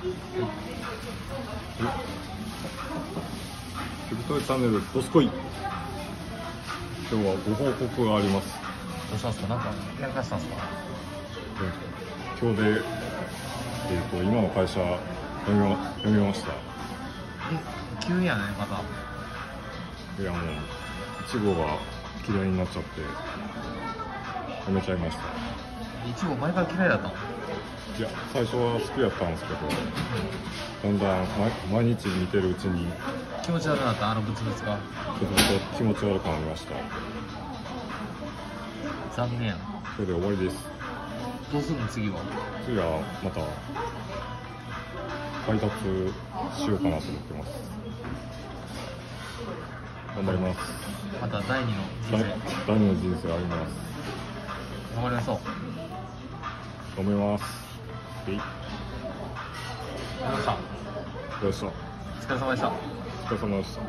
キブトイチャンネルどすこい今日はご報告があります。どうしたんすか？なんかやらかしたんすか？今日で、えー、と今の会社辞めま辞めました。え急やねまた。いやもういちごが嫌いになっちゃって辞めちゃいました。いちご前から嫌いだったの？いや最初は好きやったんですけどだんだん毎毎日見てるうちに気持ち悪くなったあのブツブツが気持ち悪くなりました。残念。やそれで終わりです。どうするの次は？次はまた配達しようかなと思ってます。頑張ります。また第二の人第生第二の人生あります。頑張りましょう思います。どうお疲れ様でした。お疲れ様でした。